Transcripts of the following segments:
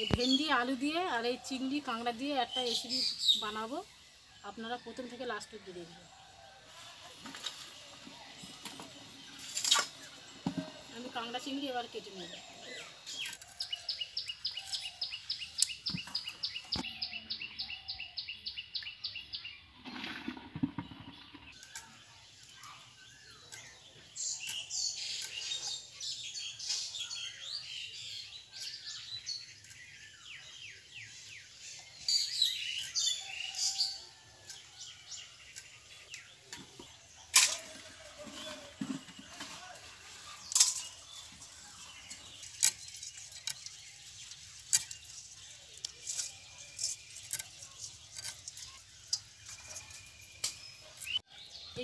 এই ভেন্ডি, আলু দিয়ে আর এই চিংড়ি, কাঁকড়া দিয়ে একটা রেসিপি বানাবো। আপনারা প্রথম থেকে লাস্ট অব্দি দেখবেন। আমি কাঁকড়া, চিংড়ি এবার কেটে নেব।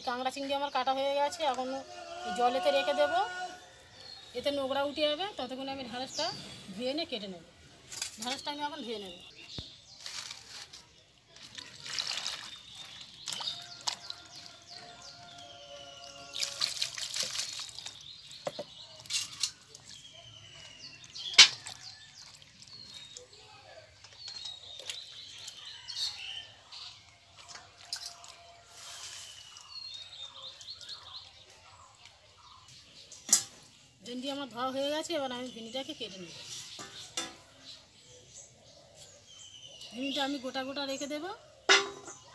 এই কাঁকড়া চিংড়ি আমার কাটা হয়ে গেছে, এখন জলেতে রেখে দেব। এতে নোংরা উঠে যাবে, ততক্ষণে আমি ঢ্যাঁড়সটা ধুয়ে নিয়ে কেটে নেব। ঢাঁড়সটা আমি এখন ধুয়ে নেব। ভেন্ডি আমার ধোয়া হয়ে গেছে, এবার আমি ভেন্ডিটাকে কেটে নেব। ভেন্ডিটা আমি গোটা গোটা রেখে দেব,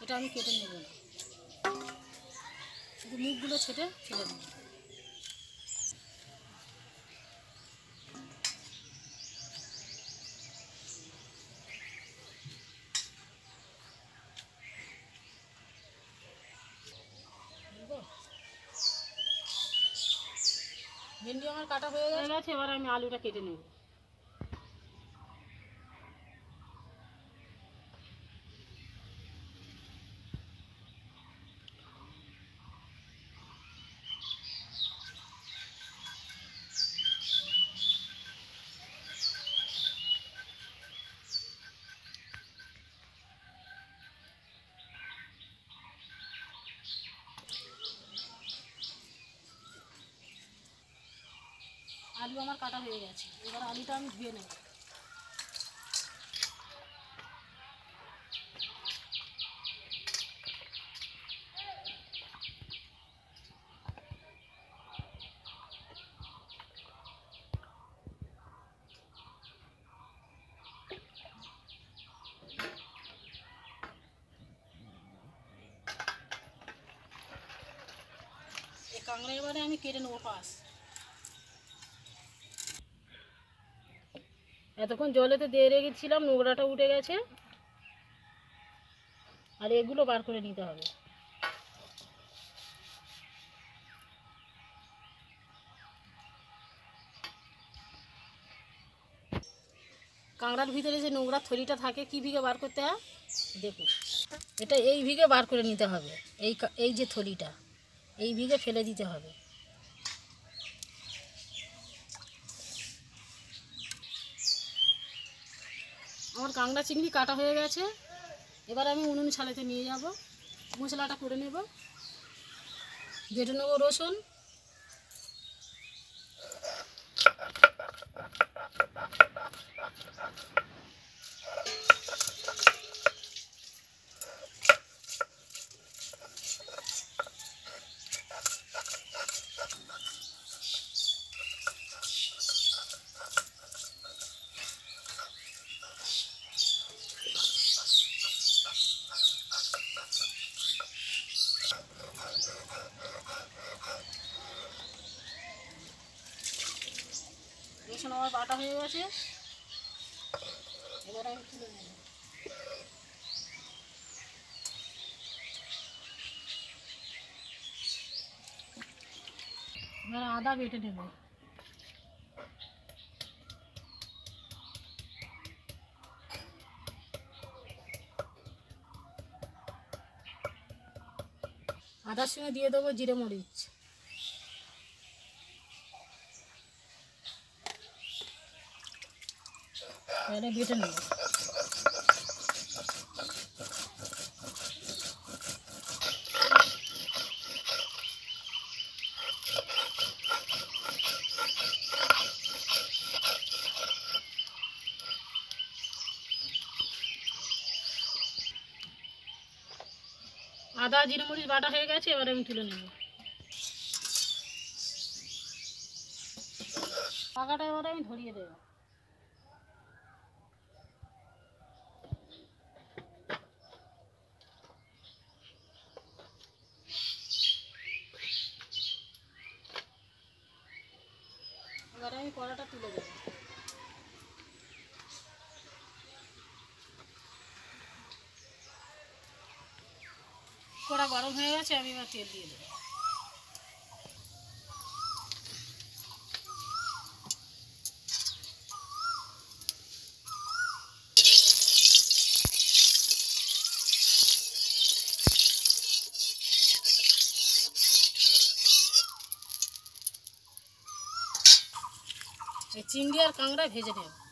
এটা আমি কেটে নেব না। মুখগুলো ছেটে ফেলে দেব। ভেন্ডি আমার কাটা হয়ে গেছে। এবার আমি আলুটা কেটে নেব। আলু আমার কাটা হয়ে গেছে। এবার আলুটা আমি ধুয়ে নেব। কাঁকড়া এবারে আমি কেটে নেব পাশ এতক্ষণ জলেতে দিয়ে রেখেছিলাম নোংরাটা উঠে গেছে। আর এগুলো বার করে নিতে হবে। কাঁকড়ার ভিতরে যে নোংরা থলিটা থাকে, কি ভিগে বার করতে হয়? দেখুন, এটা এই ভিগে বার করে নিতে হবে, এই এই যে থলিটা, এই ভিগে ফেলে দিতে হবে। কাঁকড়া চিংড়ি কাটা হয়ে গেছে। এবার আমি উনুন ছালেতে নিয়ে যাব। মশলাটা করে নেব। বেটে নেব রসুন। রসুন আমার বাটা হয়ে গেছে। এবার আমি তুলে নেব। এবার আদা বেটে নেব। আদার সঙ্গে দিয়ে দেবো জিরে মরিচ। এটা বেটে নেব। আদা জিরে বাটা হয়ে গেছে, এবার আমি তুলে নেব। পাকাটা এবার আমি ধরিয়ে দেবো। কড়া গরম হয়ে গেছে, আমি এবার তেল দিয়ে দেবো। এই চিংড়ি আর কাঁকড়া ভেজে নেব।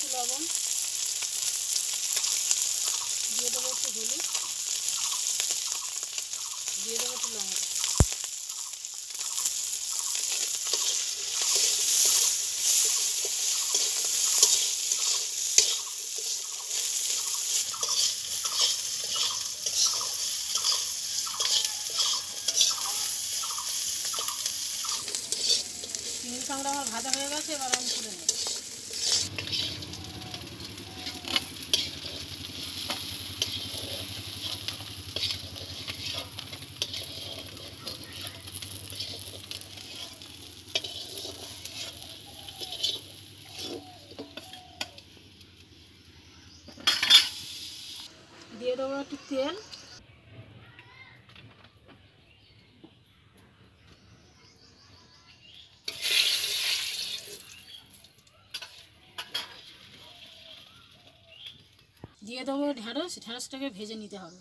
একটু লবণ। দিয়ে দেবো একটু হলুদ। দিয়ে দেবো একটু লঙ্কা। চিংড়ি আমার ভাজা হয়ে গেছে, এবার আমি তুলে নেব দিয়ে দেবো একটু তেল দিয়ে দেবো ঢ্যাঁড়স ঢ্যাঁড়সটাকে ভেজে নিতে হবে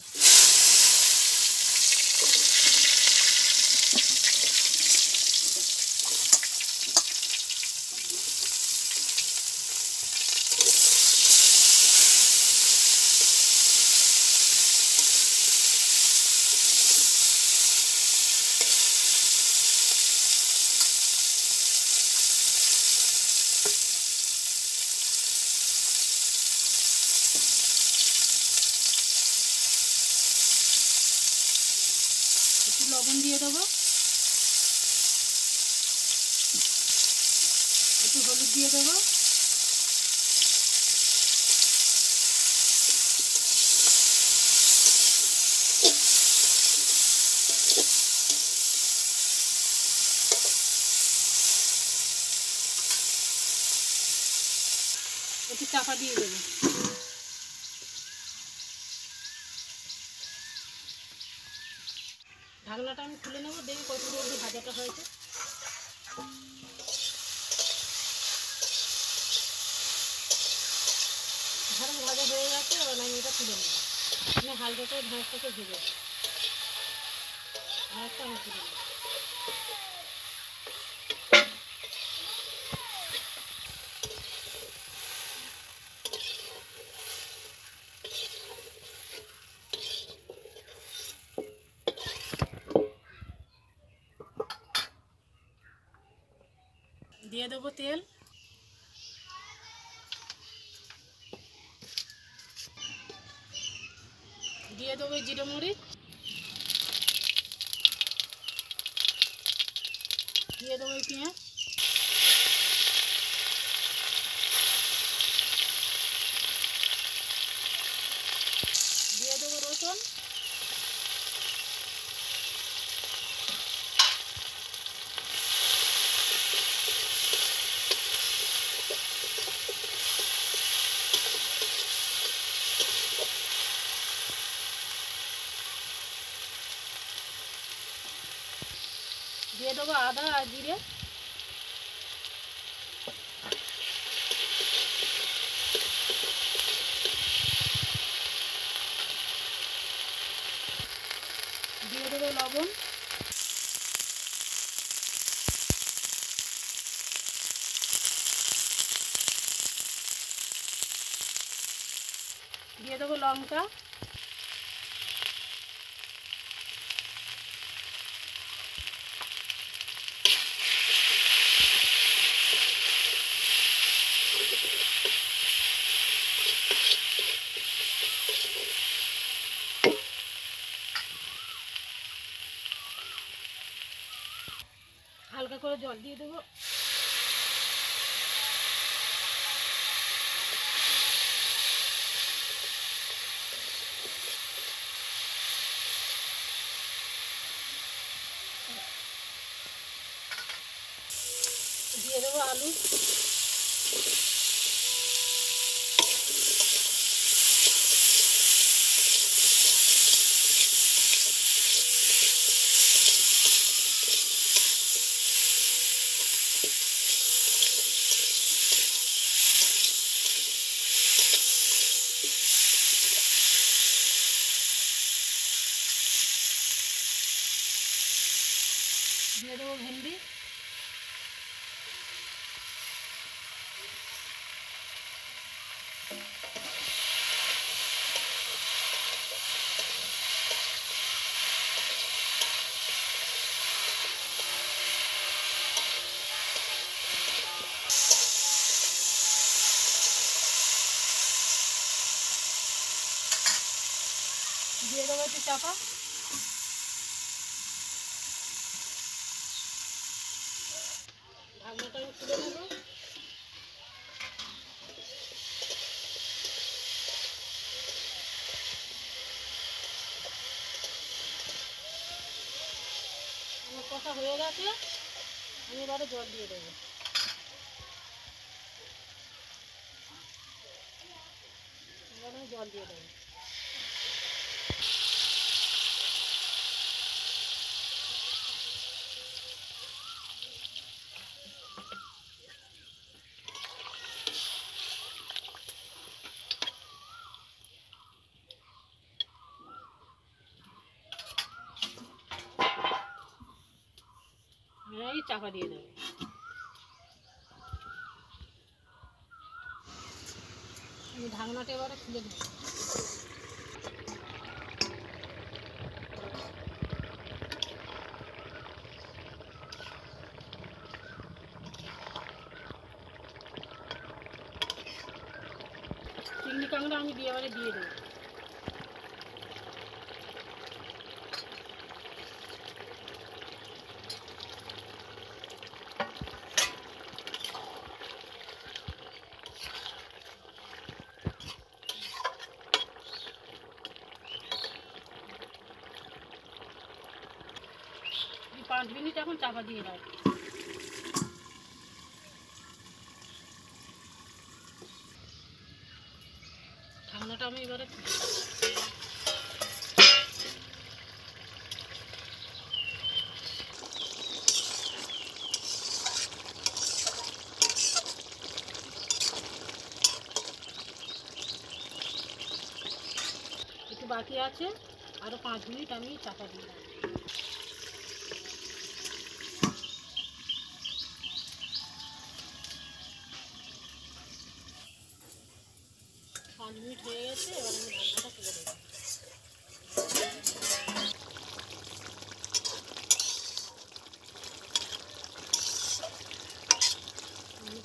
একটু লবণ দিয়ে দেবো। একটু হলুদ দিয়ে দেবো। একটু চাপা দিয়ে দেবো। ঢাকনাটা আমি খুলে নেব, দেখি কত অবধি ভাজাটা হয়েছে। ঢাকা ভাজা হয়ে গেছে, এবার আমি এটা তুলে নেব। আমি হালকা করে ঢাঁসটাকে ভেজে আর আমি তুলে নেব দিয়ে দেবো তেল। দিয়ে দেবো জিরে মরিচ। দিয়ে দেবো পেঁয়াজ। দেবো আদা আর জিরে। দিয়ে দেবো লবণ। দিয়ে দেবো লঙ্কা। হালকা করে জল দিয়ে দেবো। দিয়ে দেবো আলু। দিয়ে দেবো ভেন্ডি দিয়ে দেবো একটু চাপা ঢাকনাটা আমি তুলে নেব কথা হয়ে গেছে আমি এবারে জল দিয়ে দেবো। এবারে জল দিয়ে দেবো এই চাপা দিয়ে দেবো। আমি ঢাকনাটা এবারে খুলে দেবো চিংড়ি কাঁকড়া আমি দিয়ে দিয়ে দেবো। পাঁচ মিনিট এখন চাপা দিয়ে দাও। ঢাকনাটা আমি এবারে বাকি আছে আরও পাঁচ মিনিট আমি চাপা দিয়ে পাঁচ মিনিট হয়ে গেছে, এবার আমি ঢাকনাটা খুলে দেবো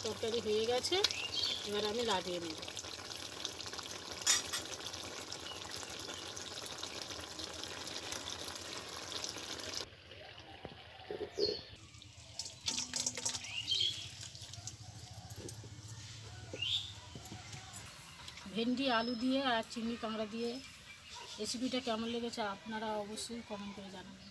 তরকারি হয়ে গেছে, এবার আমি লাগিয়ে নেব। ভেন্ডি, আলু দিয়ে আর চিংড়ি কাঁকড়া দিয়ে। রেসিপিটা কেমন লেগেছে আপনারা অবশ্যই কমেন্ট করে জানাবেন।